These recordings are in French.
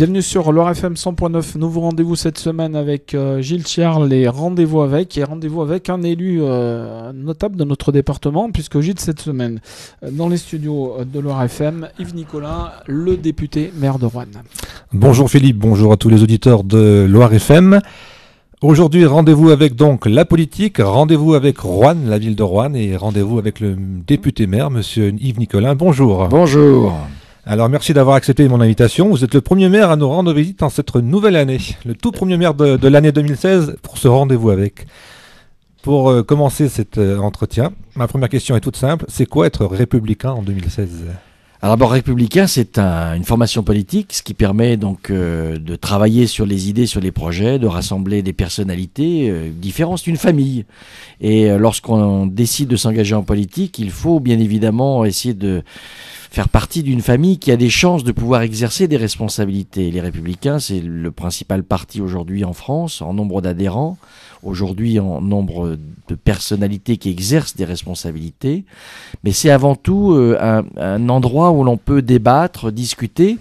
Bienvenue sur leur FM 100.9. Nouveau rendez-vous cette semaine avec euh, Gilles Charles et rendez-vous avec et rendez-vous avec un élu euh, notable de notre département puisque Gilles cette semaine euh, dans les studios de leur FM, Yves Nicolas, le député maire de Rouen. Bonjour Philippe, bonjour à tous les auditeurs de Loire FM. Aujourd'hui, rendez-vous avec donc la politique, rendez-vous avec Rouen, la ville de Rouen, et rendez-vous avec le député maire, monsieur Yves Nicolas. Bonjour. Bonjour. Alors merci d'avoir accepté mon invitation. Vous êtes le premier maire à nous rendre visite en cette nouvelle année, le tout premier maire de, l'année 2016 pour ce rendez-vous avec. Pour euh, commencer cet euh, entretien, ma première question est toute simple. C'est quoi être républicain en 2016 alors d'abord, républicain, c'est une formation politique, ce qui permet donc euh, de travailler sur les idées, sur les projets, de rassembler des personnalités différentes. C'est une famille. Et lorsqu'on décide de s'engager en politique, il faut bien évidemment essayer de faire partie d'une famille qui a des chances de pouvoir exercer des responsabilités. Les Républicains, c'est le principal parti aujourd'hui en France, en nombre d'adhérents, aujourd'hui en nombre de personnalités qui exercent des responsabilités. Mais c'est avant tout euh, un, un endroit où l'on peut débattre, discuter.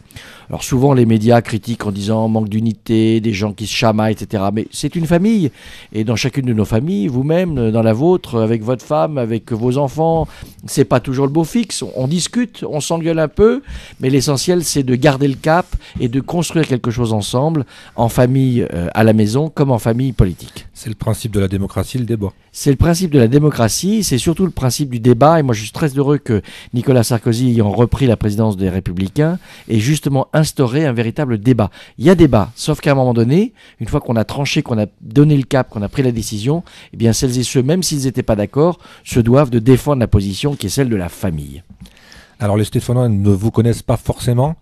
Alors souvent les médias critiquent en disant manque d'unité, des gens qui se chamaillent, etc. Mais c'est une famille. Et dans chacune de nos familles, vous-même, dans la vôtre, avec votre femme, avec vos enfants, c'est pas toujours le beau fixe. On discute, on s'engueule un peu, mais l'essentiel c'est de garder le cap et de construire quelque chose ensemble, en famille euh, à la maison comme en famille politique. C'est le principe de la démocratie, le débat. C'est le principe de la démocratie, c'est surtout le principe du débat. Et moi je suis très heureux que Nicolas Sarkozy ayant repris la présidence des Républicains ait justement instauré un véritable débat. Il y a débat, sauf qu'à un moment donné, une fois qu'on a tranché, qu'on a donné le cap, qu'on a pris la décision, eh bien celles et ceux, même s'ils n'étaient pas d'accord, se doivent de défendre la position qui est celle de la famille. Alors les Stéphanois ne vous connaissent pas forcément.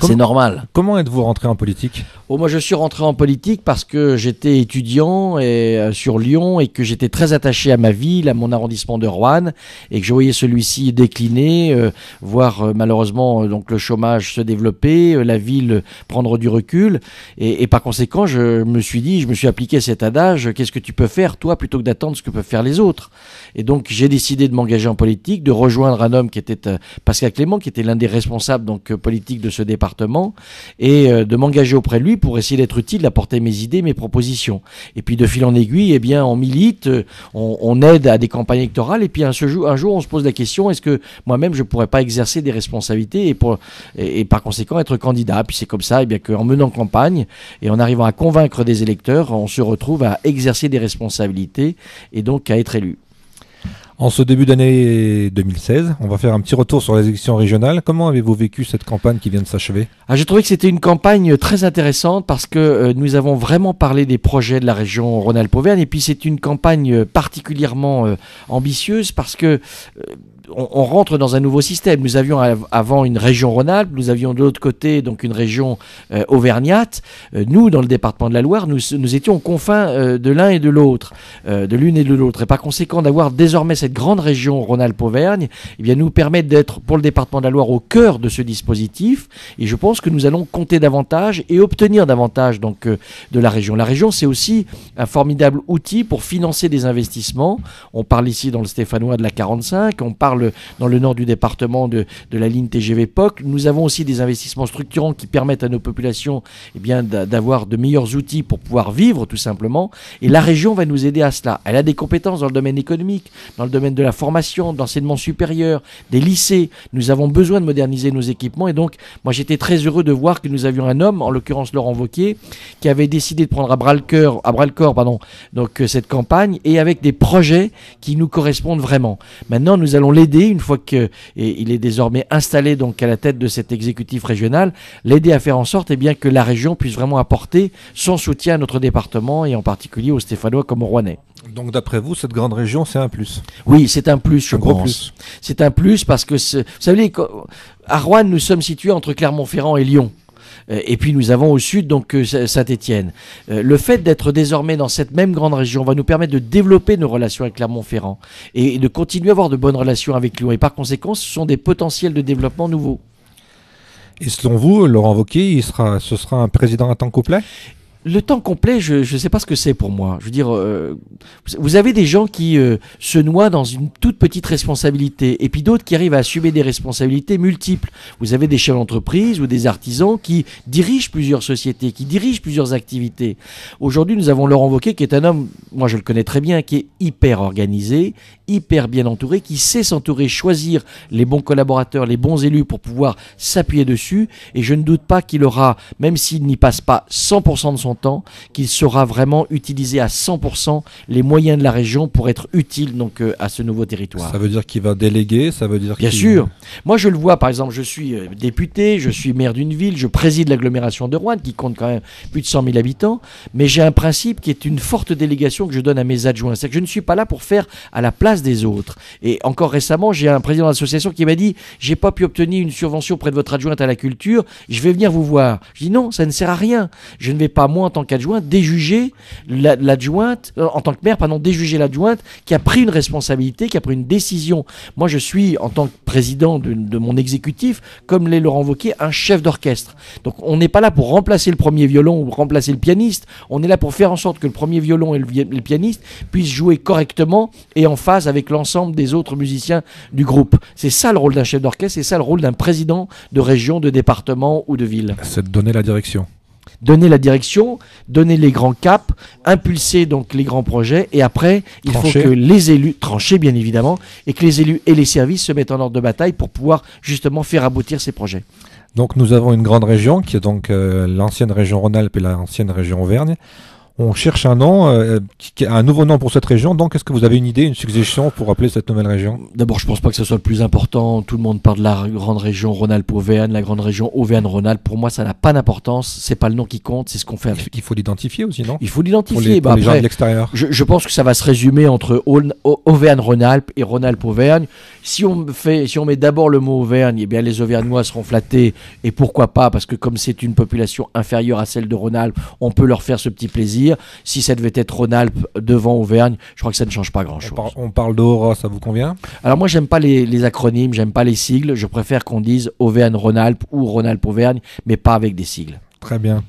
C'est normal. Comment êtes-vous rentré en politique oh, Moi, je suis rentré en politique parce que j'étais étudiant et, euh, sur Lyon et que j'étais très attaché à ma ville, à mon arrondissement de Rouen, et que je voyais celui-ci décliner, euh, voir euh, malheureusement donc le chômage se développer, la ville prendre du recul. Et, et, par conséquent, je me suis dit, je me suis appliqué cet adage qu'est-ce que tu peux faire, toi, plutôt que d'attendre ce que peuvent faire les autres? Et donc, j'ai décidé de m'engager en politique, de rejoindre un homme qui était Pascal Clément, qui était l'un des responsables donc politiques de ce et euh, de m'engager auprès de lui pour essayer d'être utile, d'apporter mes idées, mes propositions. Et puis de fil en aiguille, eh bien, on milite, euh, on, aide à des campagnes électorales et puis un, jour, on se pose la question est-ce que moi-même je pourrais pas exercer des responsabilités et, par conséquent être candidat? Puis c'est comme ça, eh bien qu'en menant campagne et en arrivant à convaincre des électeurs, on se retrouve à exercer des responsabilités et donc à être élu. En ce début d'année 2016, on va faire un petit retour sur les élections régionales. Comment avez-vous vécu cette campagne qui vient de s'achever? Ah, J'ai trouvé que c'était une campagne très intéressante parce que euh, nous avons vraiment parlé des projets de la région Rhône-Alpes-Auvergne et puis c'est une campagne particulièrement euh, ambitieuse parce que euh, on, rentre dans un nouveau système. Nous avions avant une région Rhône-Alpes, nous avions de l'autre côté donc une région euh, auvergnate. Euh, nous, dans le département de la Loire, nous, étions aux confins euh, de l'un et de l'autre, de l'une et de l'autre. Et par conséquent, d'avoir désormais cette grande région Rhône-Alpes-Auvergne, eh bien, nous permet d'être pour le département de la Loire au cœur de ce dispositif. Et je pense que nous allons compter davantage et obtenir davantage donc de la région. La région, c'est aussi un formidable outil pour financer des investissements. On parle ici dans le Stéphanois de la 45, on parle dans le nord du département de, la ligne TGV POC. Nous avons aussi des investissements structurants qui permettent à nos populations eh bien, d'avoir de meilleurs outils pour pouvoir vivre tout simplement. Et la région va nous aider à cela. Elle a des compétences dans le domaine économique, dans le domaine de la formation, de l'enseignement supérieur, des lycées. Nous avons besoin de moderniser nos équipements. Et donc, moi, j'étais très heureux de voir que nous avions un homme, en l'occurrence Laurent Vauquier, qui avait décidé de prendre à bras le cœur, à bras le corps, pardon, donc euh, cette campagne et avec des projets qui nous correspondent vraiment. Maintenant, nous allons l'aider, une fois qu'il est désormais installé donc à la tête de cet exécutif régional, l'aider à faire en sorte et eh bien, que la région puisse vraiment apporter son soutien à notre département et en particulier aux Stéphanois comme aux Rouennais. Donc d'après vous, cette grande région, c'est un plus? Oui, c'est un plus, je pense. C'est un plus parce que, vous savez, à Rouen, nous sommes situés entre Clermont-Ferrand et Lyon. Euh, et puis nous avons au sud donc euh, Saint-Étienne. Euh, le fait d'être désormais dans cette même grande région va nous permettre de développer nos relations avec Clermont-Ferrand et de continuer à avoir de bonnes relations avec Lyon. Et par conséquent, ce sont des potentiels de développement nouveaux. Et selon vous, Laurent Wauquiez, il sera, ce sera un président à temps complet? Le temps complet, je ne sais pas ce que c'est pour moi. Je veux dire, euh, vous avez des gens qui euh, se noient dans une toute petite responsabilité, et puis d'autres qui arrivent à assumer des responsabilités multiples. Vous avez des chefs d'entreprise ou des artisans qui dirigent plusieurs sociétés, qui dirigent plusieurs activités. Aujourd'hui, nous avons Laurent Wauquiez, qui est un homme, moi je le connais très bien, qui est hyper organisé, hyper bien entouré, qui sait s'entourer, choisir les bons collaborateurs, les bons élus pour pouvoir s'appuyer dessus, et je ne doute pas qu'il aura, même s'il n'y passe pas 100% de son temps, qu'il sera vraiment utilisé à 100% les moyens de la région pour être utile donc euh, à ce nouveau territoire. Ça veut dire qu'il va déléguer, ça veut dire Bien sûr. Moi je le vois par exemple, je suis euh, député, je suis maire d'une ville, je préside l'agglomération de Rouen qui compte quand même plus de 100 000 habitants, mais j'ai un principe qui est une forte délégation que je donne à mes adjoints. C'est que je ne suis pas là pour faire à la place des autres. Et encore récemment, j'ai un président d'association qui m'a dit j'ai pas pu obtenir une subvention auprès de votre adjointe à la culture, je vais venir vous voir. Je dis non, ça ne sert à rien. Je ne vais pas moi en tant qu'adjoint déjuger l'adjointe, euh, en tant que maire, pardon, déjuger l'adjointe qui a pris une responsabilité, qui a pris une décision. Moi, je suis en tant que président de, mon exécutif, comme l'est Laurent Wauquiez, un chef d'orchestre. Donc, on n'est pas là pour remplacer le premier violon ou remplacer le pianiste. On est là pour faire en sorte que le premier violon et le, le pianiste puissent jouer correctement et en phase avec l'ensemble des autres musiciens du groupe. C'est ça le rôle d'un chef d'orchestre, c'est ça le rôle d'un président de région, de département ou de ville. C'est de donner la direction donner la direction, donner les grands caps, impulser donc les grands projets, et après, il faut que les élus, trancher bien évidemment, et que les élus et les services se mettent en ordre de bataille pour pouvoir justement faire aboutir ces projets. Donc nous avons une grande région qui est donc euh, l'ancienne région Rhône-Alpes et l'ancienne région Auvergne on cherche un nom, euh, un nouveau nom pour cette région. Donc, est-ce que vous avez une idée, une suggestion pour appeler cette nouvelle région? D'abord, je pense pas que ce soit le plus important. Tout le monde parle de la grande région Rhône-Alpes-Auvergne, la grande région Auvergne-Rhône-Alpes. Pour moi, ça n'a pas d'importance. C'est pas le nom qui compte, c'est ce qu'on fait avec. Il faut l'identifier aussi, non? Il faut l'identifier. Pour les, bah, gens de l'extérieur. Je, pense que ça va se résumer entre Auvergne-Rhône-Alpes et Rhône-Alpes-Auvergne. Si on fait, si on met d'abord le mot Auvergne, eh bien les Auvergnats seront flattés. Et pourquoi pas? Parce que comme c'est une population inférieure à celle de Rhône-Alpes, on peut leur faire ce petit plaisir. Si cette devait être Rhône-Alpes devant Auvergne, je crois que ça ne change pas grand-chose. On, parle d'Aura, ça vous convient? Alors moi, j'aime pas les, les acronymes, j'aime pas les sigles. Je préfère qu'on dise Auvergne-Rhône-Alpes ou Rhône-Alpes-Auvergne, mais pas avec des sigles. Très bien.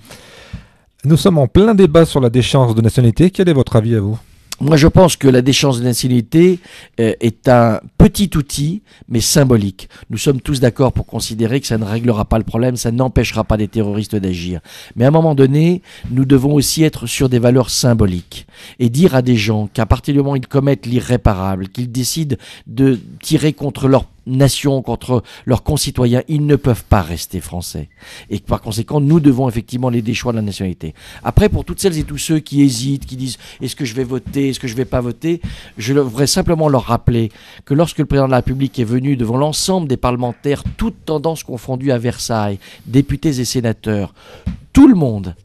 Nous sommes en plein débat sur la déchéance de nationalité. Quel est votre avis à vous? Moi, je pense que la déchéance de nationalité euh, est un petit outil, mais symbolique. Nous sommes tous d'accord pour considérer que ça ne réglera pas le problème, ça n'empêchera pas des terroristes d'agir. Mais à un moment donné, nous devons aussi être sur des valeurs symboliques et dire à des gens qu'à partir du moment où ils commettent l'irréparable, qu'ils décident de tirer contre leur nation, contre leurs concitoyens, ils ne peuvent pas rester français. Et par conséquent, nous devons effectivement les déchoir de la nationalité. Après, pour toutes celles et tous ceux qui hésitent, qui disent est-ce que je vais voter, est-ce que je vais pas voter, je voudrais simplement leur rappeler que lorsque le président de la République est venu devant l'ensemble des parlementaires, toutes tendances confondues à Versailles, députés et sénateurs, tout le monde,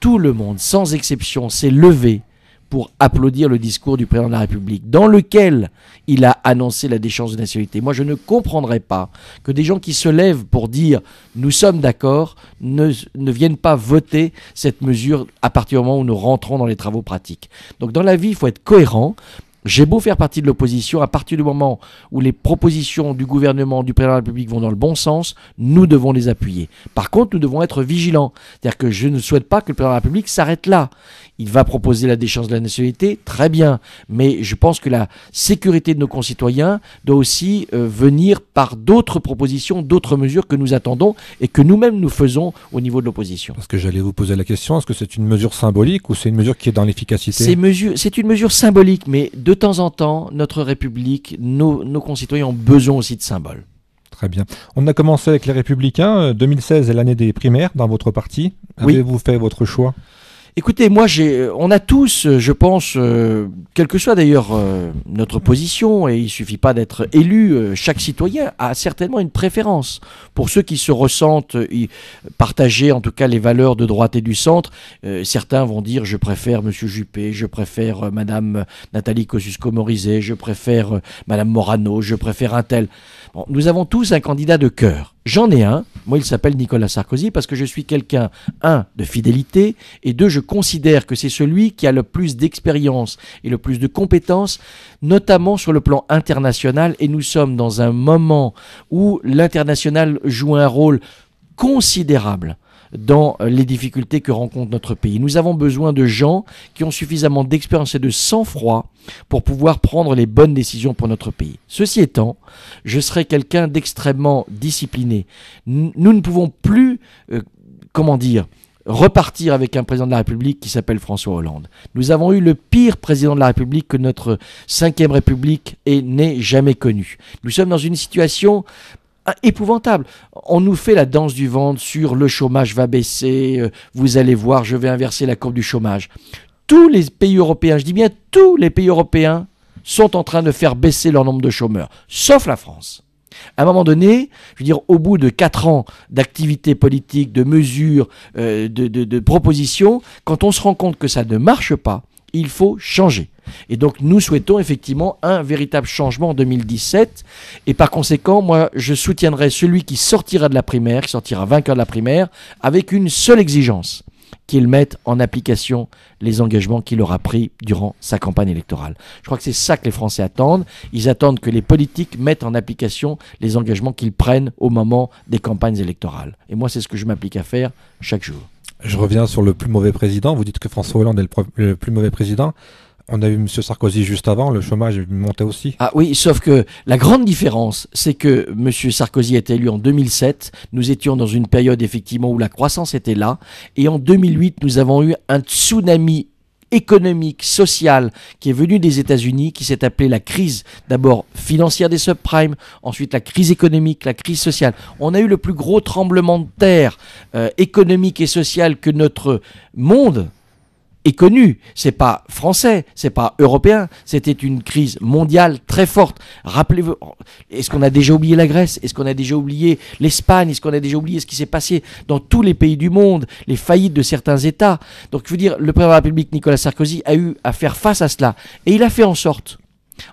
tout le monde, sans exception, s'est levé pour applaudir le discours du président de la République, dans lequel il a annoncé la déchéance de nationalité. Moi, je ne comprendrais pas que des gens qui se lèvent pour dire nous sommes d'accord ne, ne viennent pas voter cette mesure à partir du moment où nous rentrons dans les travaux pratiques. Donc, dans la vie, il faut être cohérent. J'ai beau faire partie de l'opposition, à partir du moment où les propositions du gouvernement, du président de la République vont dans le bon sens, nous devons les appuyer. Par contre, nous devons être vigilants. C'est-à-dire que je ne souhaite pas que le président de la République s'arrête là il va proposer la déchéance de la nationalité, très bien. Mais je pense que la sécurité de nos concitoyens doit aussi euh, venir par d'autres propositions, d'autres mesures que nous attendons et que nous-mêmes nous faisons au niveau de l'opposition. Parce que j'allais vous poser la question, est-ce que c'est une mesure symbolique ou c'est une mesure qui est dans l'efficacité? C'est une mesure symbolique, mais de temps en temps, notre République, nos, nos concitoyens ont besoin aussi de symboles. Très bien. On a commencé avec les Républicains. 2016 euh, est l'année des primaires dans votre parti. Avez-vous fait votre choix? Écoutez, moi, j'ai, on a tous, je pense, euh, quelle que soit d'ailleurs euh, notre position, et il suffit pas d'être élu, euh, chaque citoyen a certainement une préférence. Pour ceux qui se ressentent partager, en tout cas, les valeurs de droite et du centre, certains vont dire je préfère Monsieur Juppé, je préfère Madame Nathalie Kosciusko-Morizet, je préfère Madame Morano, je préfère un tel nous avons tous un candidat de cœur. J'en ai un, moi il s'appelle Nicolas Sarkozy parce que je suis quelqu'un, un, de fidélité, et deux, je considère que c'est celui qui a le plus d'expérience et le plus de compétences, notamment sur le plan international, et nous sommes dans un moment où l'international joue un rôle considérable dans les difficultés que rencontre notre pays. Nous avons besoin de gens qui ont suffisamment d'expérience et de sang-froid pour pouvoir prendre les bonnes décisions pour notre pays. Ceci étant, je serai quelqu'un d'extrêmement discipliné. Nous ne pouvons plus, euh, comment dire, repartir avec un président de la République qui s'appelle François Hollande. Nous avons eu le pire président de la République que notre cinquième République n'ait jamais connu. Nous sommes dans une situation épouvantable. On nous fait la danse du ventre sur le chômage va baisser, euh, vous allez voir, je vais inverser la courbe du chômage. Tous les pays européens, je dis bien tous les pays européens, sont en train de faire baisser leur nombre de chômeurs, sauf la France. À un moment donné, je veux dire, au bout de quatre ans d'activité politique, de mesures, euh, de, propositions, quand on se rend compte que ça ne marche pas, il faut changer. Et donc nous souhaitons effectivement un véritable changement en 2017. Et par conséquent, moi, je soutiendrai celui qui sortira de la primaire, qui sortira vainqueur de la primaire, avec une seule exigence qu'il mette en application les engagements qu'il aura pris durant sa campagne électorale. Je crois que c'est ça que les Français attendent. Ils attendent que les politiques mettent en application les engagements qu'ils prennent au moment des campagnes électorales. Et moi, c'est ce que je m'applique à faire chaque jour. Je reviens sur le plus mauvais président. Vous dites que François Hollande est le plus mauvais président. On a eu M. Sarkozy juste avant, le chômage montait aussi. Ah oui, sauf que la grande différence, c'est que M. Sarkozy a été élu en 2007. Nous étions dans une période effectivement où la croissance était là. Et en 2008, nous avons eu un tsunami économique, social qui est venu des États-Unis, qui s'est appelé la crise d'abord financière des subprimes, ensuite la crise économique, la crise sociale. On a eu le plus gros tremblement de terre euh, économique et social que notre monde est connu. C'est pas français, c'est pas européen. C'était une crise mondiale très forte. Rappelez-vous, est-ce qu'on a déjà oublié la Grèce? Est-ce qu'on a déjà oublié l'Espagne? Est-ce qu'on a déjà oublié ce qui s'est passé dans tous les pays du monde, les faillites de certains États Donc, je veux dire, le président de la République Nicolas Sarkozy a eu à faire face à cela, et il a fait en sorte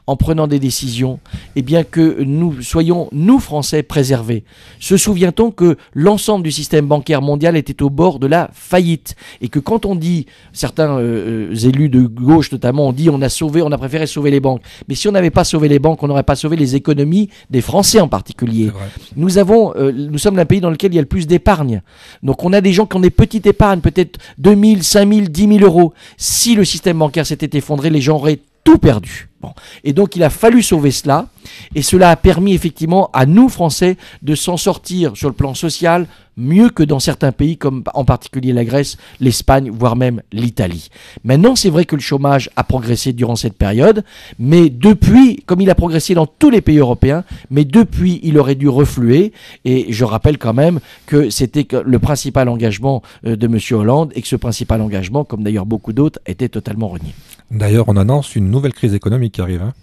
en prenant des décisions, et eh bien que nous soyons, nous Français, préservés. Se souvient-on que l'ensemble du système bancaire mondial était au bord de la faillite et que quand on dit, certains euh, euh, élus de gauche notamment, on dit on a sauvé, on a préféré sauver les banques, mais si on n'avait pas sauvé les banques, on n'aurait pas sauvé les économies des Français en particulier. Nous avons, euh, nous sommes un pays dans lequel il y a le plus d'épargne. Donc on a des gens qui ont des petites épargnes, peut-être 2000, 5000, 10 000 euros. Si le système bancaire s'était effondré, les gens auraient tout perdu. Bon. Et donc il a fallu sauver cela, et cela a permis effectivement à nous, Français, de s'en sortir sur le plan social mieux que dans certains pays, comme en particulier la Grèce, l'Espagne, voire même l'Italie. Maintenant, c'est vrai que le chômage a progressé durant cette période, mais depuis, comme il a progressé dans tous les pays européens, mais depuis, il aurait dû refluer, et je rappelle quand même que c'était le principal engagement euh, de M. Hollande, et que ce principal engagement, comme d'ailleurs beaucoup d'autres, était totalement renié. D'ailleurs, on annonce une nouvelle crise économique qui arrive. Hein.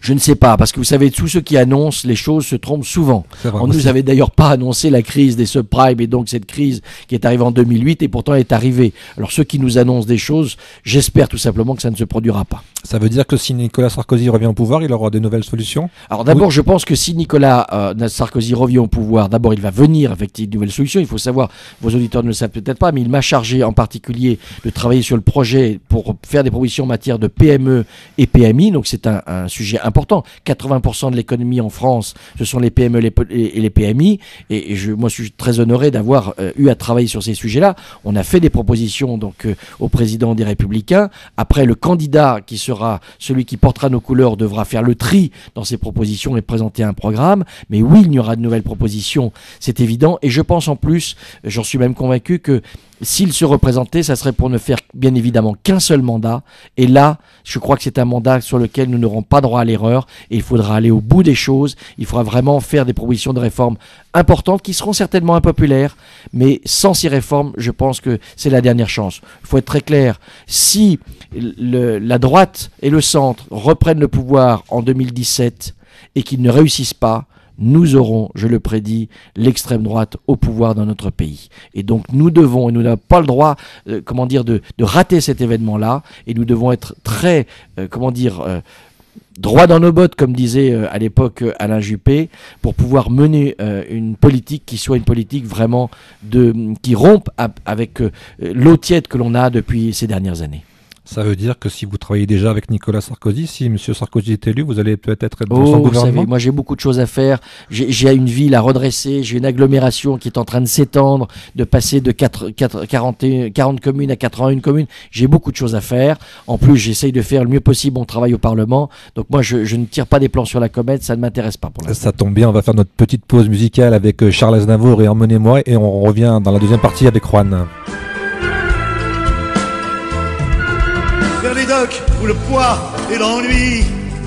Je ne sais pas, parce que vous savez, tous ceux qui annoncent les choses se trompent souvent. on ne nous avait d'ailleurs pas annoncé la crise des subprimes et donc cette crise qui est arrivée en 2008 et pourtant est arrivée. Alors ceux qui nous annoncent des choses, j'espère tout simplement que ça ne se produira pas. Ça veut dire que si Nicolas Sarkozy revient au pouvoir, il aura des nouvelles solutions Alors d'abord, je pense que si Nicolas euh, Sarkozy revient au pouvoir, d'abord il va venir avec des nouvelles solutions. Il faut savoir, vos auditeurs ne le savent peut-être pas, mais il m'a chargé en particulier de travailler sur le projet pour faire des propositions en matière de PME et PMI. Donc c'est un, un sujet important. 80% de l'économie en France, ce sont les PME et les PMI. Et, je, moi, je suis très honoré d'avoir euh, eu à travailler sur ces sujets-là. On a fait des propositions donc euh, au président des Républicains. Après, le candidat qui sera celui qui portera nos couleurs devra faire le tri dans ses propositions et présenter un programme. Mais oui, il y aura de nouvelles propositions, c'est évident. Et je pense en plus, j'en suis même convaincu que s'il se représentait, ça serait pour ne faire bien évidemment qu'un seul mandat. Et là, je crois que c'est un mandat sur lequel nous n'aurons pas droit à l'erreur. Et il faudra aller au bout des choses. Il faudra vraiment faire des propositions de réformes importantes qui seront certainement impopulaires. Mais sans ces réformes, je pense que c'est la dernière chance. Il faut être très clair. Si la droite et le centre reprennent le pouvoir en 2017 et qu'ils ne réussissent pas, nous aurons, je le prédis, l'extrême droite au pouvoir dans notre pays. Et donc nous devons, et nous n'avons pas le droit, euh, comment dire, de, rater cet événement-là, et nous devons être très, euh, comment dire, euh, droit dans nos bottes, comme disait à l'époque Alain Juppé, pour pouvoir mener une politique qui soit une politique vraiment de, qui rompe avec l'eau tiède que l'on a depuis ces dernières années. Ça veut dire que si vous travaillez déjà avec Nicolas Sarkozy, si M. Sarkozy est élu, vous allez peut-être être dans Oh, son vous gouvernement? savez, moi j'ai beaucoup de choses à faire. J'ai une ville à redresser, j'ai une agglomération qui est en train de s'étendre, de passer de 4, 4, 40, et- 40 communes à 81 communes. J'ai beaucoup de choses à faire. En plus, j'essaye de faire le mieux possible mon travail au Parlement. Donc moi, je, je ne tire pas des plans sur la comète, ça ne m'intéresse pas pour l'instant. Ça tombe bien, on va faire notre petite pause musicale avec euh, Charles Aznavour et Emmenez-moi et on revient dans la deuxième partie avec Juan. Vers les docks où le poids et l'ennui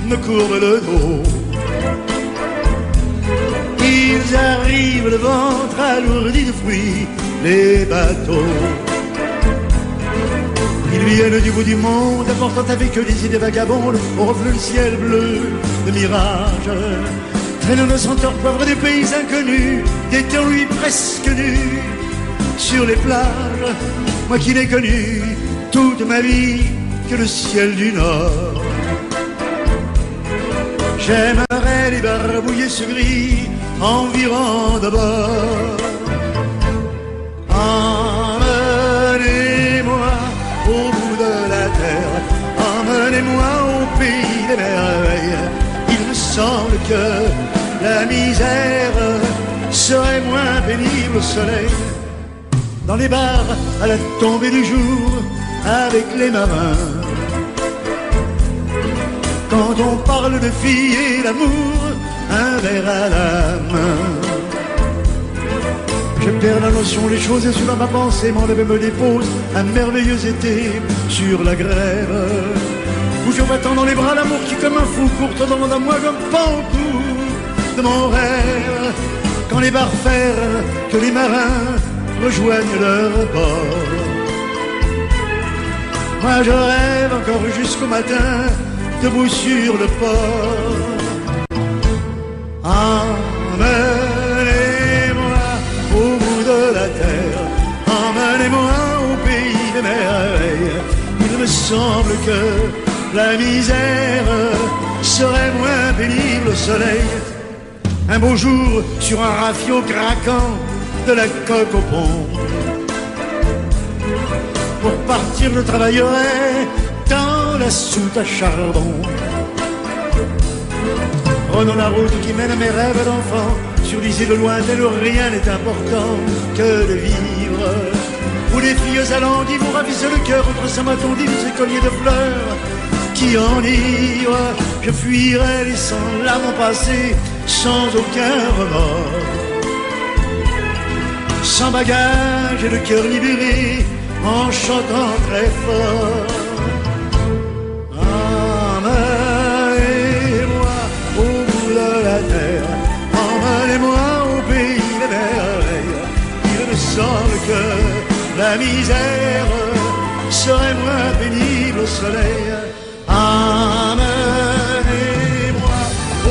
me courbent le dos. Ils arrivent le ventre alourdi de fruits, les bateaux. Ils viennent du bout du monde, apportant avec eux des idées vagabondes, au reflet le ciel bleu de mirage. Traînant le senteur poivre des pays inconnus, des lui presque nus, sur les plages, moi qui n'ai connu toute ma vie le ciel du nord. J'aimerais les barbouiller ce gris environ d'abord. Emmenez-moi au bout de la terre, emmenez-moi au pays des merveilles. Il me semble que la misère serait moins pénible au soleil. Dans les bars à la tombée du jour avec les marins. Quand on parle de filles et d'amour, un verre à la main. Je perds la notion des choses et sur ma pensée m'enlève et me dépose un merveilleux été sur la grève. Où je m'attends dans les bras l'amour qui comme un fou court demande à moi comme pas au de mon rêve. Quand les bars ferment, que les marins rejoignent leur bord. Moi je rêve encore jusqu'au matin, debout sur le port. Emmenez-moi au bout de la terre, emmenez-moi au pays des merveilles. Il me semble que la misère serait moins pénible au soleil. Un beau jour sur un rafio craquant de la coque au pont. Pour partir, je travaillerai la soute à charbon. Prenons la route qui mène à mes rêves d'enfant sur des îles lointaines où rien n'est important que de vivre. Où les filles alanguies vous ravissent le cœur entre sa maton ces colliers de fleurs qui enivrent. Je fuirai laissant là mon passé sans aucun remords. Sans bagage et le cœur libéré en chantant très fort. La terre, emmenez-moi au pays des merveilles. Il me semble que la misère serait moins pénible au soleil. Emmenez-moi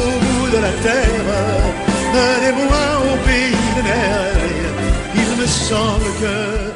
au bout de la terre, menez-moi au pays des merveilles. Il me semble que.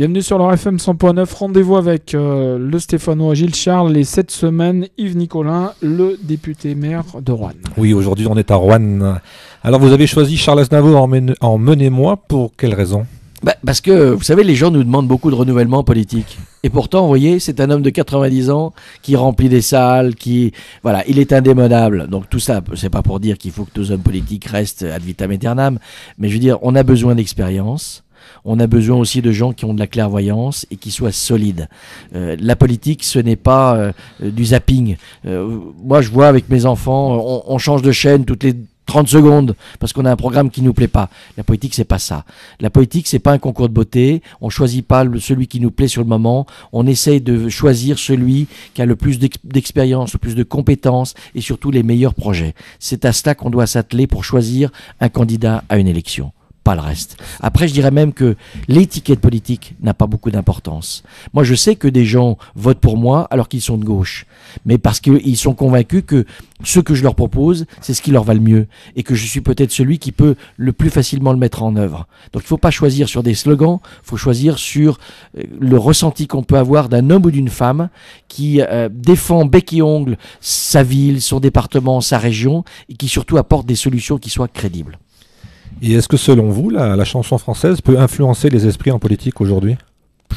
Bienvenue sur leur FM 100.9. Rendez-vous avec euh, le Stéphanois Gilles Charles et cette semaine Yves Nicolin, le député maire de Rouen. Oui, aujourd'hui on est à Rouen. Alors vous avez choisi Charles Aznavour en, men- en Menez-moi pour quelle raison? Bah, parce que, vous savez, les gens nous demandent beaucoup de renouvellement politique. Et pourtant, vous voyez, c'est un homme de 90 ans qui remplit des salles, qui, voilà, il est indémodable. Donc tout ça, c'est pas pour dire qu'il faut que tous hommes politiques restent ad vitam aeternam, mais je veux dire, on a besoin d'expérience. On a besoin aussi de gens qui ont de la clairvoyance et qui soient solides. Euh, la politique, ce n'est pas euh, euh, du zapping. Moi, je vois avec mes enfants, on, change de chaîne toutes les 30 secondes parce qu'on a un programme qui nous plaît pas. La politique, c'est pas ça. La politique, c'est pas un concours de beauté. On choisit pas celui qui nous plaît sur le moment. On essaye de choisir celui qui a le plus d'ex- d'expérience, le plus de compétences et surtout les meilleurs projets. C'est à cela qu'on doit s'atteler pour choisir un candidat à une élection le reste. Après, je dirais même que l'étiquette politique n'a pas beaucoup d'importance. Moi, je sais que des gens votent pour moi alors qu'ils sont de gauche, mais parce qu'ils sont convaincus que ce que je leur propose, c'est ce qui leur va le mieux, et que je suis peut-être celui qui peut le plus facilement le mettre en œuvre. Donc, il ne faut pas choisir sur des slogans, il faut choisir sur euh, le ressenti qu'on peut avoir d'un homme ou d'une femme qui euh, défend bec et ongle sa ville, son département, sa région, et qui surtout apporte des solutions qui soient crédibles. Et est-ce que selon vous, la, chanson française peut influencer les esprits en politique aujourd'hui?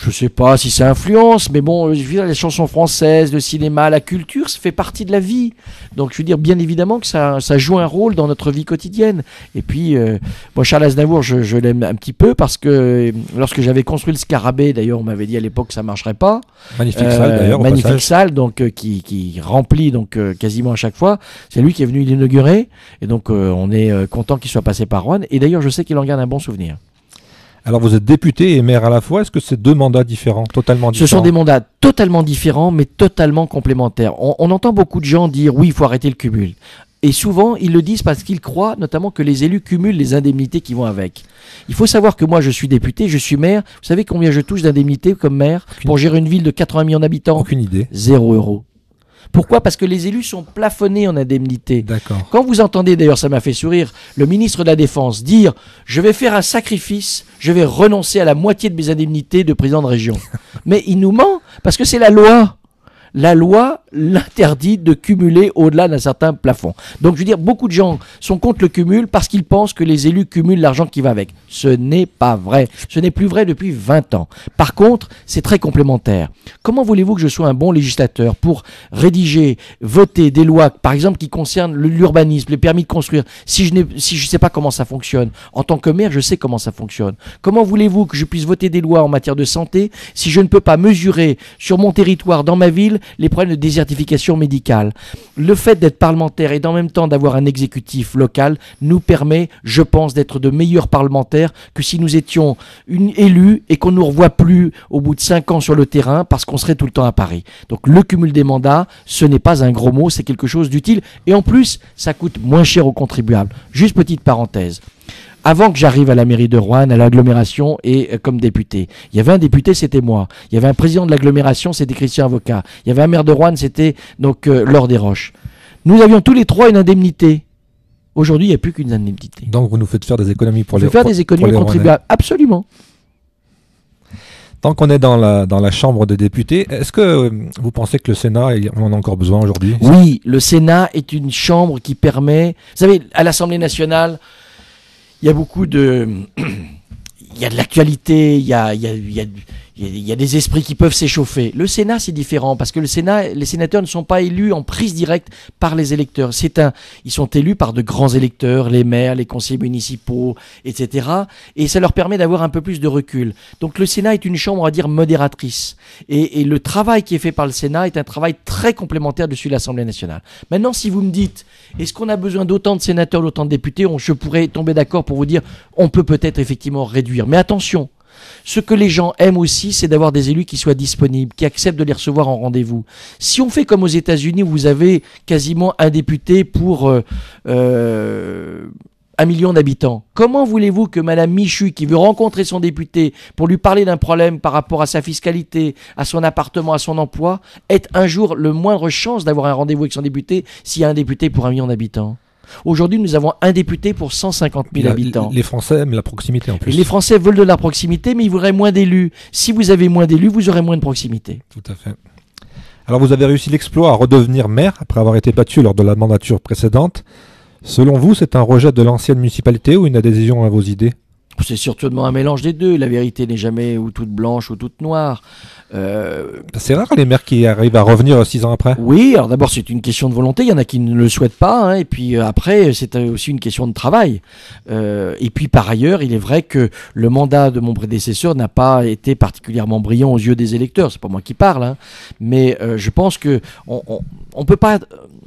Je sais pas si ça influence, mais bon, je veux dire, les chansons françaises, le cinéma, la culture, ça fait partie de la vie. Donc, je veux dire, bien évidemment que ça, ça joue un rôle dans notre vie quotidienne. Et puis, euh, moi, Charles Aznavour, je, je l'aime un petit peu parce que euh, lorsque j'avais construit le Scarabée, d'ailleurs, on m'avait dit à l'époque que ça marcherait pas. Magnifique Euh, salle d'ailleurs. au magnifique passage. salle, donc euh, qui, qui remplit donc euh, quasiment à chaque fois. C'est lui qui est venu l'inaugurer, et donc euh, on est euh, content qu'il soit passé par Rouen. Et d'ailleurs, je sais qu'il en garde un bon souvenir. Alors vous êtes député et maire à la fois. Est-ce que c'est deux mandats différents, totalement Ce différents sont des mandats totalement différents, mais totalement complémentaires. On, on entend beaucoup de gens dire oui, il faut arrêter le cumul. Et souvent, ils le disent parce qu'ils croient notamment que les élus cumulent les indemnités qui vont avec. Il faut savoir que moi, je suis député, je suis maire. Vous savez combien je touche d'indemnités comme maire pour gérer une ville de 80 millions d'habitants? Aucune idée. Zéro euro. Pourquoi Parce que les élus sont plafonnés en indemnité. D'accord. Quand vous entendez, d'ailleurs ça m'a fait sourire, le ministre de la Défense dire « Je vais faire un sacrifice, je vais renoncer à la moitié de mes indemnités de président de région ». Mais il nous ment, parce que c'est la loi. La loi l'interdit de cumuler au-delà d'un certain plafond. Donc je veux dire, beaucoup de gens sont contre le cumul parce qu'ils pensent que les élus cumulent l'argent qui va avec. Ce n'est pas vrai. Ce n'est plus vrai depuis 20 ans. Par contre, c'est très complémentaire. Comment voulez-vous que je sois un bon législateur pour rédiger, voter des lois, par exemple, qui concernent l'urbanisme, les permis de construire, si je ne si sais pas comment ça fonctionne? En tant que maire, je sais comment ça fonctionne. Comment voulez-vous que je puisse voter des lois en matière de santé si je ne peux pas mesurer sur mon territoire, dans ma ville, les problèmes de désertification médicale Le fait d'être parlementaire et d'en même temps d'avoir un exécutif local nous permet, je pense, d'être de meilleurs parlementaires que si nous étions élus et qu'on ne nous revoit plus au bout de cinq ans sur le terrain parce qu'on serait tout le temps à Paris. Donc le cumul des mandats, ce n'est pas un gros mot, c'est quelque chose d'utile. Et en plus, ça coûte moins cher aux contribuables. Juste petite parenthèse. Avant que j'arrive à la mairie de Rouen, à l'agglomération et euh, comme député, il y avait un député, c'était moi. Il y avait un président de l'agglomération, c'était Christian Avocat. Il y avait un maire de Rouen, c'était donc euh, Laure Desroches. Nous avions tous les trois une indemnité. Aujourd'hui, il n'y a plus qu'une indemnité. Donc vous nous faites faire des économies pour les faire des pour économies les aux contribuables. Absolument. Tant qu'on est dans la, dans la Chambre des députés, est-ce que euh, vous pensez que le Sénat, on en a encore besoin aujourd'hui? Oui, le Sénat est une chambre qui permet. Vous savez, à l'Assemblée nationale, il y a beaucoup de. Il y a de l'actualité, il y a, il y, a, il y a- des esprits qui peuvent s'échauffer. Le Sénat, c'est différent parce que le Sénat, les sénateurs ne sont pas élus en prise directe par les électeurs. C'est un, ils sont élus par de grands électeurs, les maires, les conseillers municipaux, etc. Et ça leur permet d'avoir un peu plus de recul. Donc le Sénat est une chambre, on va dire, modératrice. Et, le travail qui est fait par le Sénat est un travail très complémentaire de celui de l'Assemblée nationale. Maintenant, si vous me dites, est-ce qu'on a besoin d'autant de sénateurs, d'autant de députés, je pourrais tomber d'accord pour vous dire, on peut peut-être effectivement réduire. Mais attention, ce que les gens aiment aussi, c'est d'avoir des élus qui soient disponibles, qui acceptent de les recevoir en rendez-vous. Si on fait comme aux États-Unis où vous avez quasiment un député pour euh, euh, un million d'habitants, comment voulez-vous que Madame Michu, qui veut rencontrer son député pour lui parler d'un problème par rapport à sa fiscalité, à son appartement, à son emploi, ait un jour le moindre chance d'avoir un rendez-vous avec son député s'il y a un député pour un million d'habitants? Aujourd'hui, nous avons un député pour 150 000 La- habitants. Les Français aiment la proximité en Et plus. les Français veulent de la proximité, mais ils voudraient moins d'élus. Si vous avez moins d'élus, vous aurez moins de proximité. Tout à fait. Alors vous avez réussi l'exploit à redevenir maire après avoir été battu lors de la mandature précédente. Selon vous, c'est un rejet de l'ancienne municipalité ou une adhésion à vos idées? C'est certainement un mélange des deux. La vérité n'est jamais ou toute blanche ou toute noire. Euh, C'est rare les maires qui arrivent à revenir six ans après. oui, alors d'abord c'est une question de volonté. Il y en a qui ne le souhaitent pas. hein, et puis euh, après c'est aussi une question de travail. Euh, et puis par ailleurs, il est vrai que le mandat de mon prédécesseur n'a pas été particulièrement brillant aux yeux des électeurs. C'est pas moi qui parle, hein, mais euh, je pense que on, on, on peut pas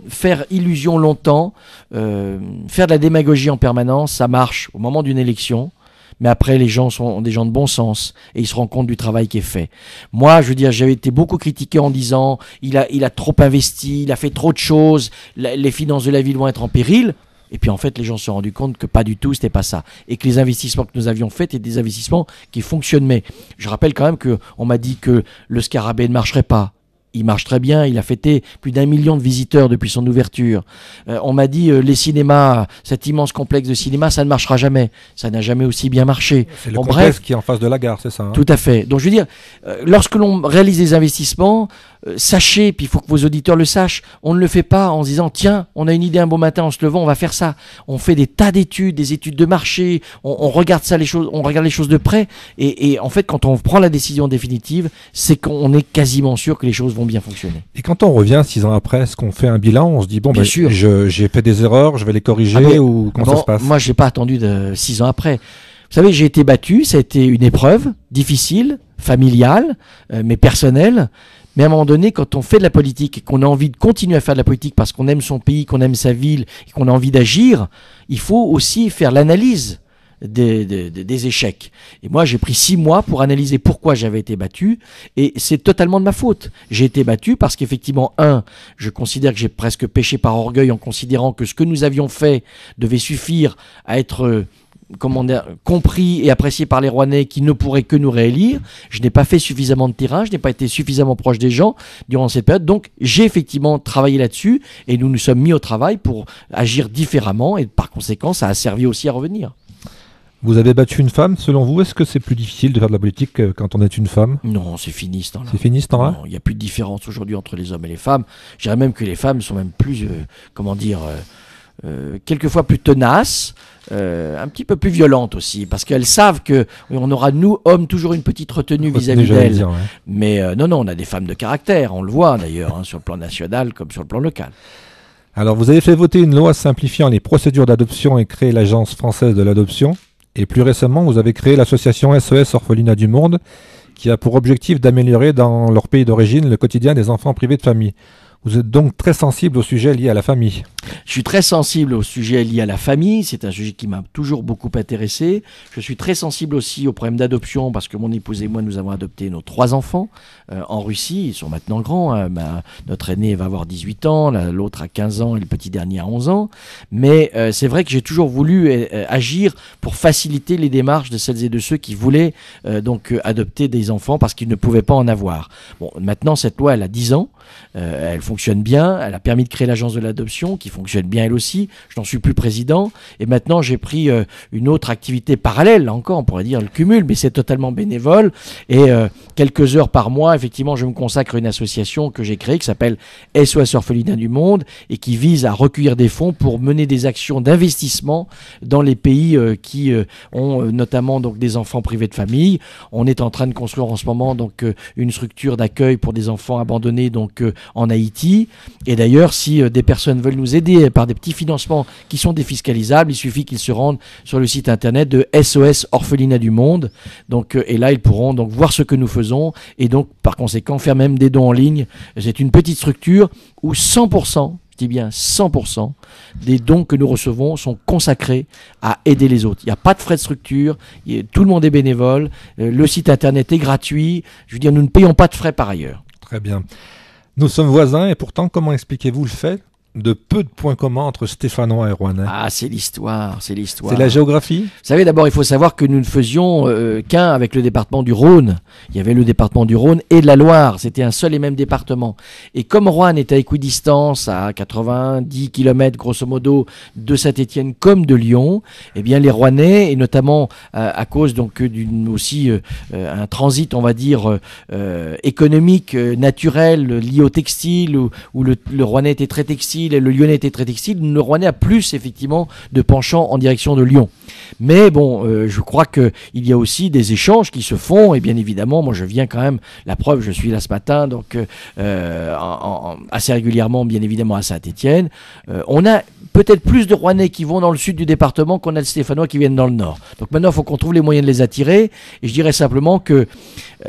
faire illusion longtemps, faire de la démagogie en permanence, ça marche au moment d'une élection. Mais après, les gens sont des gens de bon sens et ils se rendent compte du travail qui est fait. Moi, je veux dire, j'avais été beaucoup critiqué en disant il a, il a trop investi, il a fait trop de choses, les finances de la ville vont être en péril. Et puis en fait, les gens se sont rendus compte que pas du tout, c'était pas ça. Et que les investissements que nous avions faits étaient des investissements qui fonctionnent. Mais je rappelle quand même que on m'a dit que le scarabée ne marcherait pas. Il marche très bien, il a fêté plus d'un million de visiteurs depuis son ouverture. Euh, on m'a dit euh, les cinémas, cet immense complexe de cinéma, ça ne marchera jamais. Ça n'a jamais aussi bien marché. C'est le complexe bref. qui est en face de la gare, c'est ça hein? Tout à fait. Donc je veux dire, euh, lorsque l'on réalise des investissements, sachez, puis il faut que vos auditeurs le sachent, on ne le fait pas en se disant tiens, on a une idée un bon matin en se levant, on va faire ça. On fait des tas d'études, des études de marché, on, on regarde ça les choses, on regarde les choses de près, et, et en fait quand on prend la décision définitive, c'est qu'on est quasiment sûr que les choses vont bien fonctionner. Et quand on revient six ans après, est-ce qu'on fait un bilan On se dit, bon, Bien ben, sûr. j'ai fait des erreurs, je vais les corriger Ah, mais- ou comment Bon, ça se passe? Moi, j'ai pas attendu de six ans après. Vous savez, j'ai été battu, ça a été une épreuve difficile, familiale, euh, mais personnelle. Mais à un moment donné, quand on fait de la politique et qu'on a envie de continuer à faire de la politique parce qu'on aime son pays, qu'on aime sa ville et qu'on a envie d'agir, il faut aussi faire l'analyse des, des- échecs. Et moi, j'ai pris six mois pour analyser pourquoi j'avais été battu, et c'est totalement de ma faute. J'ai été battu parce qu'effectivement, un, je considère que j'ai presque péché par orgueil en considérant que ce que nous avions fait devait suffire à être euh, comment dire, compris et apprécié par les Rouennais qui ne pourraient que nous réélire. Je n'ai pas fait suffisamment de terrain, je n'ai pas été suffisamment proche des gens durant cette période. Donc j'ai effectivement travaillé là-dessus et nous nous sommes mis au travail pour agir différemment et par conséquent ça a servi aussi à revenir. Vous avez battu une femme, selon vous, est-ce que c'est plus difficile de faire de la politique euh, quand on est une femme? Non, c'est fini ce temps-là. C'est fini ce temps-là? Il n'y a plus de différence aujourd'hui entre les hommes et les femmes. Je dirais même que les femmes sont même plus, euh, comment dire, euh, euh, quelquefois plus tenaces, euh, un petit peu plus violentes aussi, parce qu'elles savent que on aura nous hommes toujours une petite retenue vis-à-vis d'elles. ouais. Mais euh, non, non, on a des femmes de caractère, on le voit d'ailleurs hein, sur le plan national comme sur le plan local. Alors, vous avez fait voter une loi simplifiant les procédures d'adoption et créé l'Agence française de l'adoption. Et plus récemment, vous avez créé l'association SOS Orphelinat du Monde, qui a pour objectif d'améliorer dans leur pays d'origine le quotidien des enfants privés de famille. Vous êtes donc très sensible au sujet lié à la famille. Je suis très sensible au sujet lié à la famille, c'est un sujet qui m'a toujours beaucoup intéressé. Je suis très sensible aussi aux problèmes d'adoption parce que mon épouse et moi nous avons adopté nos trois enfants euh, en Russie, ils sont maintenant grands. hein. Notre aîné va avoir 18 ans, la- l'autre a 15 ans et le petit dernier a 11 ans. Mais euh, c'est vrai que j'ai toujours voulu euh, agir pour faciliter les démarches de celles et de ceux qui voulaient donc adopter des enfants parce qu'ils ne pouvaient pas en avoir. Bon, maintenant cette loi elle a 10 ans, fonctionne bien, elle a permis de créer l'agence de l'adoption qui fonctionne bien elle aussi. Je n'en suis plus président et maintenant j'ai pris euh, une autre activité parallèle, encore on pourrait dire le cumul, mais c'est totalement bénévole et euh, quelques heures par mois, effectivement, je me consacre à une association que j'ai créée qui s'appelle SOS Orphelinat du Monde et qui vise à recueillir des fonds pour mener des actions d'investissement dans les pays euh, qui ont notamment donc des enfants privés de famille. On est en train de construire en ce moment donc une structure d'accueil pour des enfants abandonnés donc en Haïti. Et d'ailleurs, si euh, des personnes veulent nous aider par des petits financements qui sont défiscalisables, il suffit qu'ils se rendent sur le site internet de SOS Orphelinat du Monde. Donc, euh, et là, ils pourront donc voir ce que nous faisons et donc, par conséquent, faire même des dons en ligne. C'est une petite structure où 100%, je dis bien 100%, des dons que nous recevons sont consacrés à aider les autres. Il n'y a pas de frais de structure, tout le monde est bénévole, euh, le site internet est gratuit. Je veux dire, nous ne payons pas de frais par ailleurs. Très bien. Nous sommes voisins et pourtant, comment expliquez-vous le fait de peu de points communs entre Stéphanois et Rouennais Ah, c'est l'histoire, c'est l'histoire. C'est la géographie Vous savez, d'abord, il faut savoir que nous ne faisions euh, qu'un avec le département du Rhône. Il y avait le département du Rhône et de la Loire. C'était un seul et même département. Et comme Rouen est à équidistance, à 90 km grosso modo de Saint-Étienne comme de Lyon, eh bien, les Rouennais, et notamment euh, à cause donc d'une aussi euh, un transit, on va dire économique, naturel, lié au textile, où, où le, le Rouennais était très textile et le Lyonnais était très textile, le Rouennais a plus effectivement de penchant en direction de Lyon. Mais bon, euh, je crois que il y a aussi des échanges qui se font et bien évidemment, moi je viens quand même. La preuve, je suis là ce matin, donc euh, assez régulièrement, bien évidemment à Saint-Étienne. Euh, on a peut-être plus de Rouennais qui vont dans le sud du département qu'on a de Stéphanois qui viennent dans le nord. Donc maintenant, il faut qu'on trouve les moyens de les attirer. Et je dirais simplement que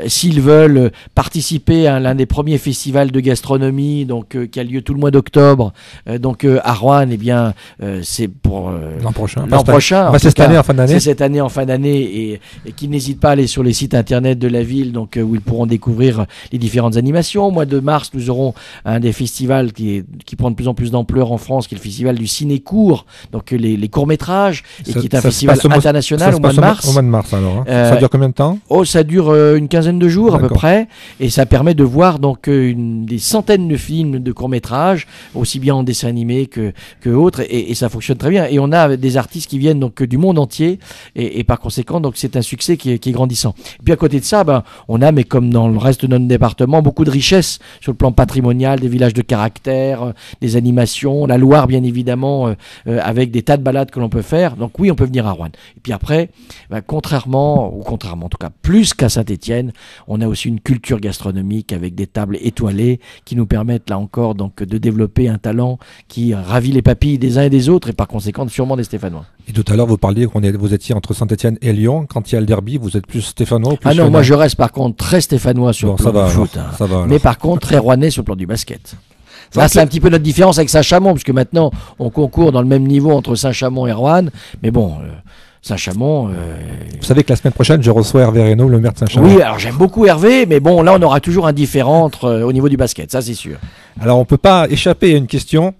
s'ils veulent participer à l'un des premiers festivals de gastronomie, donc qui a lieu tout le mois d'octobre, donc euh, à Rouen, eh bien, euh, c'est pour euh, L'an prochain. l'an prochain. c'est cette année, en fin d'année. C'est cette année en fin d'année et, et qu'ils n'hésitent pas à aller sur les sites internet de la ville donc euh, où ils pourront découvrir les différentes animations. Au mois de mars, nous aurons un des festivals qui, est, qui prend de plus en plus d'ampleur en France, qui est le festival du ciné-court, donc euh, les, les courts-métrages, et Ça- qui est un festival international au mois de mars. Au mois de mars, alors. hein. Euh, ça dure combien de temps? Oh, ça dure euh, une quinzaine de jours à peu près, et ça permet de voir donc euh, une, des centaines de films de courts métrages, aussi bien en dessin animé que, que autres, et, ça fonctionne très bien. Et on a des artistes qui viennent donc du monde entier, et, par conséquent, donc c'est un succès qui est, grandissant. Et puis à côté de ça, ben, on a, mais comme dans le reste de notre département, beaucoup de richesses sur le plan patrimonial, des villages de caractère, euh, des animations, la Loire bien évidemment, euh, euh, avec des tas de balades que l'on peut faire. Donc oui, on peut venir à Rouen. Et puis après, ben, contrairement, ou contrairement en tout cas, plus qu'à Saint-Étienne, on a aussi une culture gastronomique avec des tables étoilées qui nous permettent là encore donc de développer un talent qui ravit les papilles des uns et des autres et par conséquent sûrement des Stéphanois. Et tout à l'heure, vous parliez qu'on est, vous étiez entre Saint-Etienne et Lyon. Quand il y a le derby, vous êtes plus stéphanois ou plus Ah non, moi je reste par contre très stéphanois sur Bon, le plan va, du alors, foot. hein. ça va, alors. Mais par contre très rouennais sur le plan du basket. Là, c'est un petit peu notre différence avec Saint-Chamond, puisque maintenant on concourt dans le même niveau entre Saint-Chamond et Rouen. Mais bon, euh, Saint-Chamond. euh, Vous savez que la semaine prochaine, je reçois Hervé Reynaud, le maire de Saint-Chamond. Oui, alors j'aime beaucoup Hervé, mais bon, là on aura toujours un différent entre, euh, au niveau du basket, ça c'est sûr. Alors, on peut pas échapper à une question.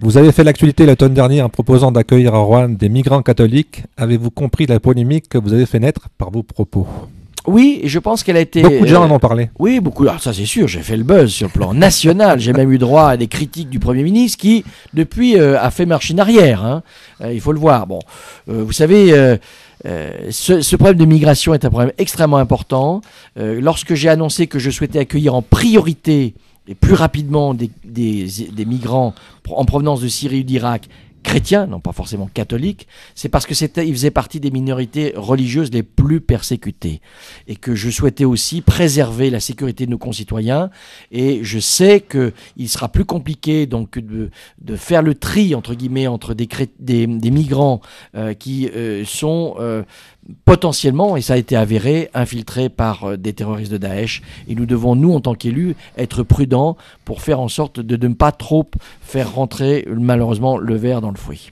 Vous avez fait l'actualité l'automne dernier en proposant d'accueillir à Rouen des migrants catholiques. Avez-vous compris la polémique que vous avez fait naître par vos propos? Oui, et je pense qu'elle a été. Beaucoup de gens euh, en ont parlé. Oui, beaucoup. Alors ça c'est sûr, j'ai fait le buzz sur le plan national. J'ai même eu droit à des critiques du Premier ministre qui, depuis, euh, a fait marche en arrière. hein. Euh, il faut le voir. Bon, euh, vous savez, euh, euh, ce, ce problème de migration est un problème extrêmement important. Euh, lorsque j'ai annoncé que je souhaitais accueillir en priorité et plus rapidement des, des- des migrants en provenance de Syrie ou d'Irak, chrétiens, non pas forcément catholiques, c'est parce que c'était, ils faisaient partie des minorités religieuses les plus persécutées et que je souhaitais aussi préserver la sécurité de nos concitoyens. Et je sais que il sera plus compliqué donc de, faire le tri entre guillemets entre des migrants euh, qui euh, sont euh, potentiellement, et ça a été avéré, infiltrés par euh, des terroristes de Daesh. Et nous devons, nous, en tant qu'élus, être prudents pour faire en sorte de, de ne pas trop faire rentrer malheureusement le verre dans le fruit.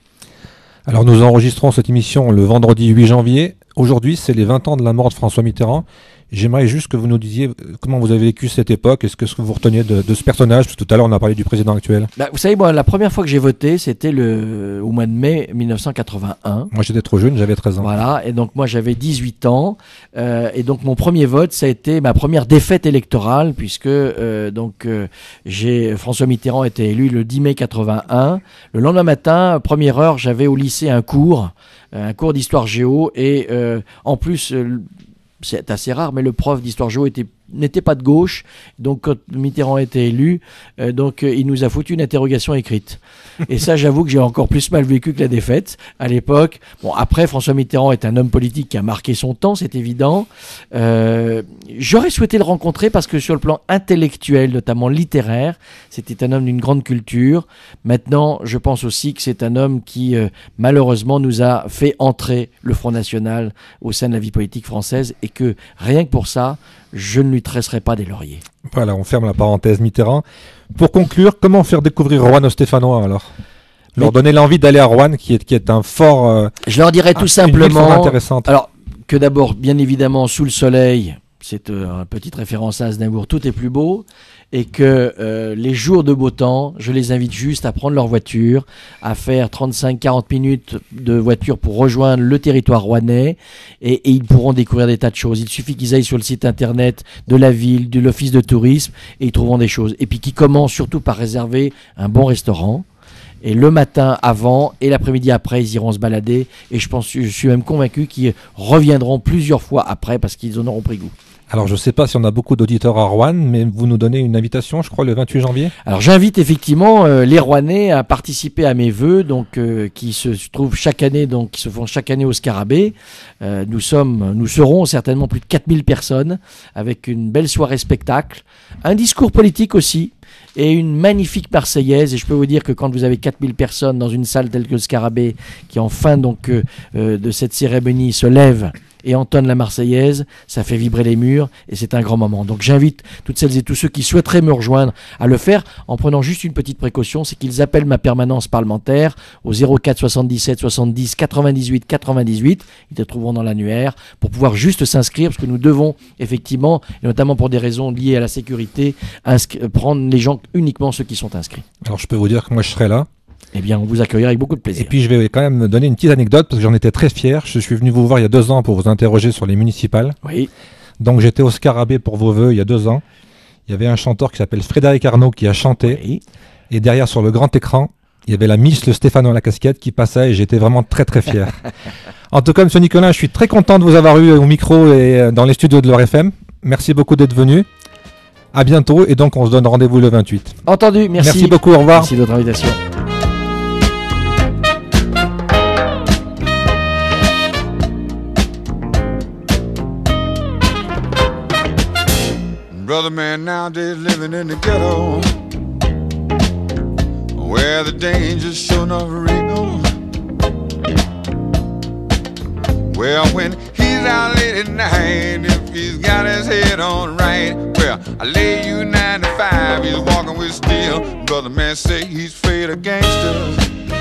Alors, nous enregistrons cette émission le vendredi 8 janvier. Aujourd'hui, c'est les 20 ans de la mort de François Mitterrand. J'aimerais juste que vous nous disiez euh, comment vous avez vécu cette époque. Que ce que vous reteniez de, de ce personnage? Parce que Tout à l'heure, on a parlé du président actuel. Bah, vous savez, moi, la première fois que j'ai voté, c'était le au mois de mai 1981. Moi, j'étais trop jeune, j'avais 13 ans. Voilà, et donc moi j'avais 18 ans, euh, et donc mon premier vote, ça a été ma première défaite électorale, puisque euh, donc euh, j'ai François Mitterrand était élu le 10 mai 81. Le lendemain matin, première heure, j'avais au lycée un cours, un cours d'histoire géo, et en plus, c'est assez rare, mais le prof d'histoire géo était n'était pas de gauche, donc quand Mitterrand était élu, euh, donc euh, il nous a foutu une interrogation écrite. Et ça, j'avoue que j'ai encore plus mal vécu que la défaite à l'époque. Bon, après, François Mitterrand est un homme politique qui a marqué son temps, c'est évident. Euh, J'aurais souhaité le rencontrer parce que sur le plan intellectuel, notamment littéraire, c'était un homme d'une grande culture. Maintenant, je pense aussi que c'est un homme qui, malheureusement, nous a fait entrer le Front National au sein de la vie politique française et que rien que pour ça, je ne lui tresserai pas des lauriers. Voilà, on ferme la parenthèse Mitterrand. Pour conclure, comment faire découvrir Rouen aux Stéphanois alors? Leur Mais- donner l'envie d'aller à Rouen, qui est, qui est un fort. euh, Je leur dirais tout simplement. intéressante. Alors, que d'abord, bien évidemment, sous le soleil, c'est euh, une petite référence à Aznavour, tout est plus beau, et que euh, les jours de beau temps, je les invite juste à prendre leur voiture, à faire 35-40 minutes de voiture pour rejoindre le territoire rouennais, et, et ils pourront découvrir des tas de choses. Il suffit qu'ils aillent sur le site internet de la ville, de l'office de tourisme, et ils trouveront des choses. Et puis qu'ils commencent surtout par réserver un bon restaurant. Et le matin avant et l'après-midi après, ils iront se balader. Et je pense, je suis même convaincu qu'ils reviendront plusieurs fois après parce qu'ils en auront pris goût. Alors, je ne sais pas si on a beaucoup d'auditeurs à Rouen, mais vous nous donnez une invitation, je crois, le 28 janvier. Alors j'invite effectivement euh, les Rouennais à participer à mes vœux, donc euh, qui se trouvent chaque année, donc qui se font chaque année au Scarabée. Euh, nous sommes, nous serons certainement plus de 4000 personnes avec une belle soirée spectacle, un discours politique aussi. Et une magnifique Marseillaise. Et je peux vous dire que quand vous avez 4000 personnes dans une salle telle que le Scarabée, qui en fin donc, euh, euh, de cette cérémonie se lève et entonne la Marseillaise, ça fait vibrer les murs et c'est un grand moment. Donc j'invite toutes celles et tous ceux qui souhaiteraient me rejoindre à le faire en prenant juste une petite précaution, c'est qu'ils appellent ma permanence parlementaire au 04 77 70 98 98, ils te trouveront dans l'annuaire, pour pouvoir juste s'inscrire, parce que nous devons effectivement, et notamment pour des raisons liées à la sécurité, prendre les gens uniquement ceux qui sont inscrits. Alors, je peux vous dire que moi, je serai là. Eh bien, on vous accueillera avec beaucoup de Et plaisir. puis, je vais quand même donner une petite anecdote, parce que j'en étais très fier. Je suis venu vous voir il y a deux ans pour vous interroger sur les municipales. Oui, Donc, j'étais au Scarabée pour vos vœux il y a deux ans. Il y avait un chanteur qui s'appelle Frédéric Arnaud qui a chanté. oui. Et derrière, sur le grand écran, il y avait la Miss le Stéphano à la casquette qui passait et j'étais vraiment très très fier. en tout cas, monsieur Nicolas, je suis très content de vous avoir eu au micro et euh, dans les studios de l'Or FM. Merci beaucoup d'être venu. À bientôt et donc on se donne rendez-vous le 28. Entendu, merci. Merci beaucoup, au revoir. Merci de votre invitation. Brother man nowadays living in the ghetto Where the danger's sure enough real Well, when he's out late at night If he's got his head on right Well, I lay you 95 He's walking with steel. Brother man say he's afraid of gangsters